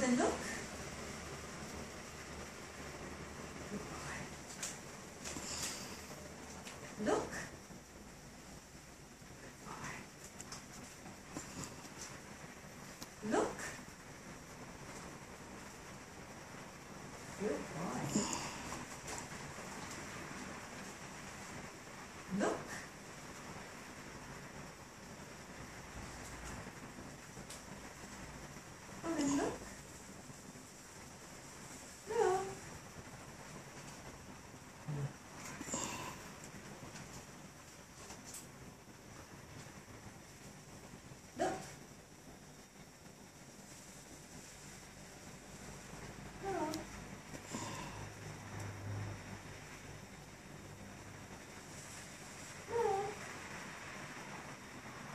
Then look. Look. Look. Good boy. Look. Look. Look.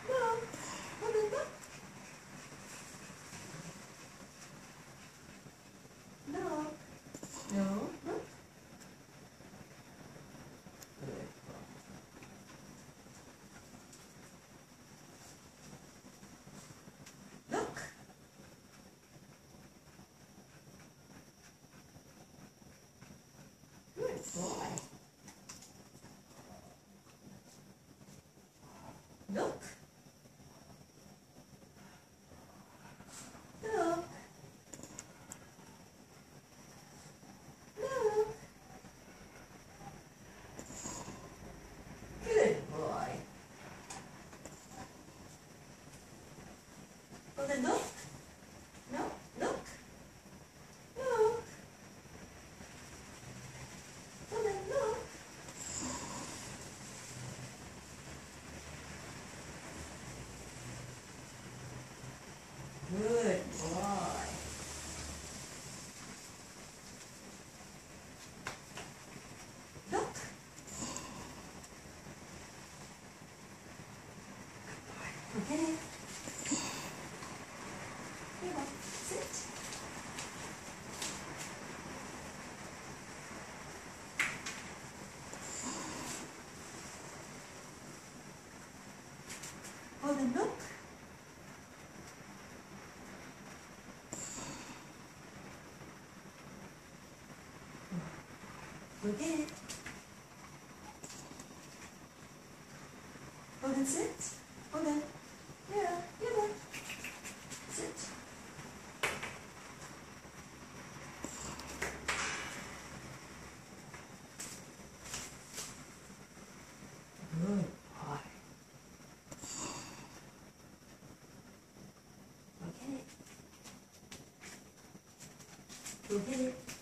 Look. Oh, then look. Look. No. Look. Good. Look. Good boy. Look. Look. Look. Good boy. Kolden look. No, look. Look. Kolden look. Good boy. Look. You go. Sit. Kolden look. Look at it. Kolden sit. Kolden. Yeah, yeah then. Sit. Good boy. It.